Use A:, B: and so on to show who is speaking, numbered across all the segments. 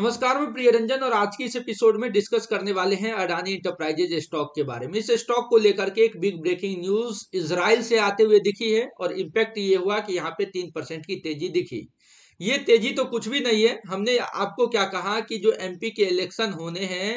A: नमस्कार, मैं प्रिय रंजन और आज की इस एपिसोड में डिस्कस करने वाले हैं अडानी इंटरप्राइजेज स्टॉक के बारे में। इस स्टॉक को लेकर के एक बिग ब्रेकिंग न्यूज़ इसराइल से आते हुए दिखी है और इम्पैक्ट ये हुआ कि यहाँ पे तीन परसेंट की तेज़ी दिखी। ये तेज़ी तो कुछ भी नहीं है। हमने आपको क्या कहा कि जो एमपी के इलेक्शन होने हैं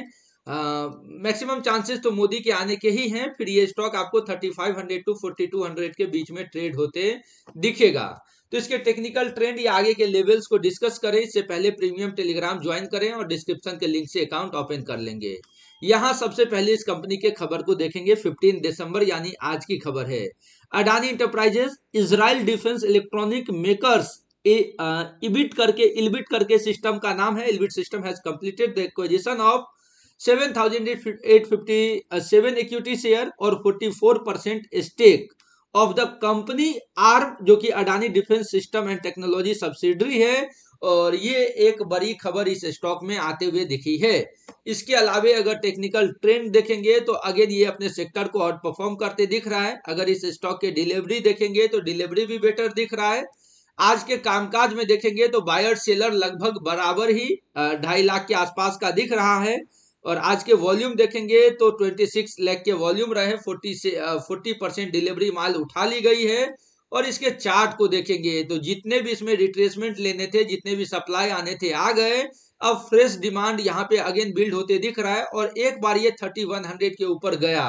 A: मैक्सिमम चांसेस तो मोदी के आने के ही हैं, फिर ये स्टॉक आपको 3500 टू 4200 के बीच में ट्रेड होते दिखेगा। तो इसके टेक्निकल ट्रेंड या आगे के लेवल्स को डिस्कस करें, इससे पहले प्रीमियम टेलीग्राम ज्वाइन करें और डिस्क्रिप्शन के लिंक से अकाउंट ओपन कर लेंगे। यहाँ सबसे पहले इस कंपनी के खबर को देखेंगे 15 दिसंबर यानी आज की खबर है। Adani enterprises Israel defence electronic makers Elbit करके इलबिट करके सिस्टम का नाम है। Elbit system has completed the acquisition of seven thousand eight fifty seven equity share और forty four percent stake of the company arm, जो कि Adani defence system and technology subsidiary है, और ये एक बड़ी खबर इस स्टॉक में आते हुए दिखी है। इसके अलावे अगर टेक्निकल ट्रेंड देखेंगे तो अगेन ये अपने सेक्टर को आउट परफॉर्म करते दिख रहा है। अगर इस स्टॉक के डिलीवरी देखेंगे तो डिलीवरी भी बेटर दिख रहा है। आज के कामकाज में देखेंगे तो बायर सेलर लगभग बराबर ही ढाई लाख के आसपास का दिख रहा है। और आज के वॉल्यूम देखेंगे तो 26 लाख के वॉल्यूम रहे 40 से 40 परसेंट डिलीवरी माल उठा ली गई है। और इसके चार्ट को देखेंगे तो जितने भी इसमें रिट्रेसमेंट लेने थे, जितने भी सप्लाई आने थे, आ गए। अब फ्रेश डिमांड यहाँ पे अगेन बिल्ड होते दिख रहा है और एक बार ये 3100 के ऊपर गया।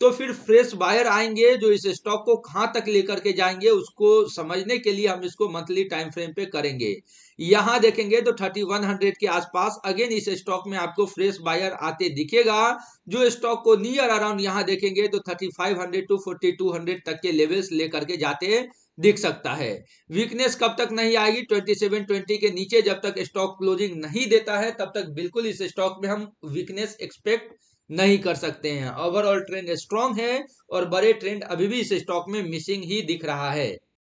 A: तो फिर फ्रेश बायर आएँगे जो इस स्टॉक को कहाँ तक लेकर के जाएँगे, उसको समझने के लिए हम इसको मंथली टाइम फ्रेम पे करेंगे। यहाँ देखेंगे तो 3100 के आसपास अगेन इस स्टॉक में आपको फ्रेश बायर आते दिखेगा। जो स्टॉक को नियर अराउंड यहाँ देखेंगे तो 3500 टू 4200 तक के लेवल्स लेकर के जाते दिख सकता है। वीकनेस कब तक नहीं आएगी? 2720 के नीचे जब तक स्टॉक क्लोजिंग नहीं देता है, तब तक बिल्कुल इस स्टॉक में हम वीकनेस एक्सपेक्ट नहीं कर सकते हैं। ओवरऑल ट्रेंड स्ट्रांग है और बड़े ट्रेंड अभी भी इस स्टॉक में मिसिंग ही दिख रहा है।